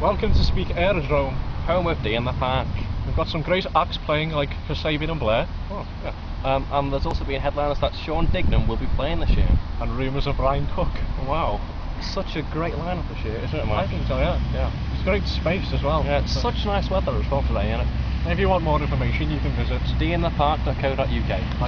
Welcome to Speke Aerodrome. home of T in the Park. We've got some great acts playing like Kasabian and Blair Oh, yeah. Um, and there's also been headliners that Sean Dignam will be playing this year. and rumours of Ryan Cook. Wow. Such a great lineup this year, isn't it, I think so, yeah. Yeah. It's great space as well. Yeah, it's So- such nice weather as well today, isn't it? If you want more information, you can visit tinthepark.co.uk.